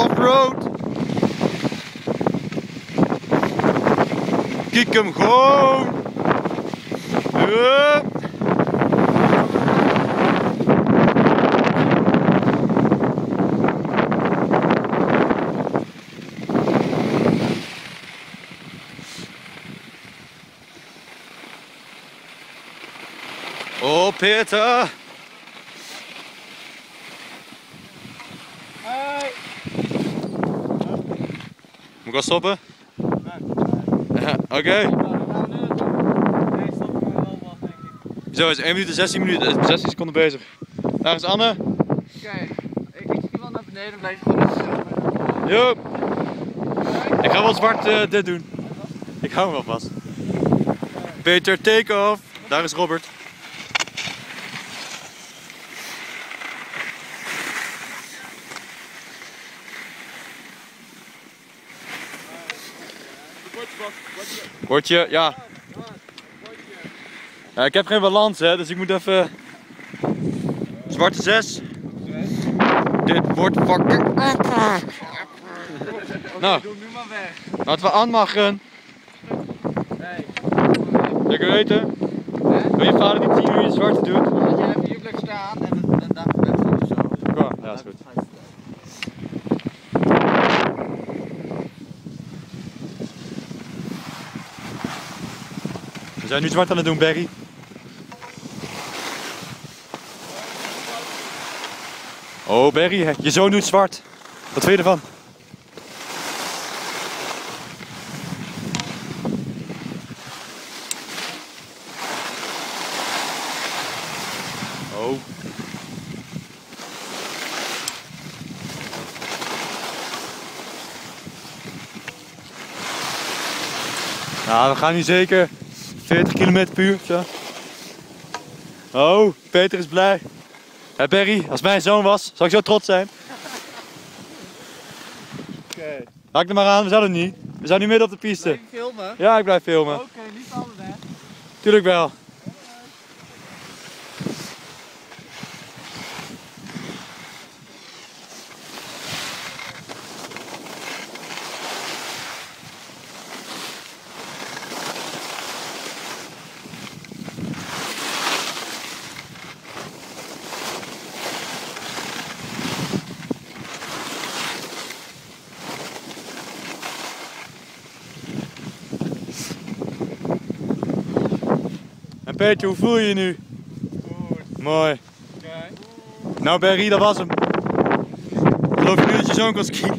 off-road. Kijk hem Oh, Peter. Ik al stoppen? Ja, Oké. Ik wel wat, denk ik. Zo, het is 1 minuut en 16 minuten, 16 seconden bezig. Daar is Anne. Oké, ik zie wel naar beneden, blijf gewoon stil. Joep. Ik ga wel zwart eh, dit doen. Ik hou hem wel vast. Peter, take off. Daar is Robert. Bordje, ja. ja. Ik heb geen balans, hè, dus ik moet even. Zwarte 6. Dit wordt fucking. Nou, laten we aanmachen. Lekker weten. Wil je vader die 10 uur in zwarte doet? Als jij even hier blijft staan en dan dan dan dan of zo. Ja, ja, is goed. We zijn nu zwart aan het doen, Barry. Oh, Barry, hè, je zoon doet zwart. Wat vind je ervan? Oh. Nou, we gaan nu zeker 40 km per uur. Zo. Oh, Peter is blij. Hé Barry, als mijn zoon was, zou ik zo trots zijn. Oké. Haak er maar aan, we zijn er niet. We zijn nu midden op de piste. Blijf je filmen? Ja, ik blijf filmen. Oké, niet vallen hè. Tuurlijk wel. Peter, hoe voel je je nu? Goed. Mooi. Nou Barry, dat was hem. Geloof je nu dat je zoon kan skiën?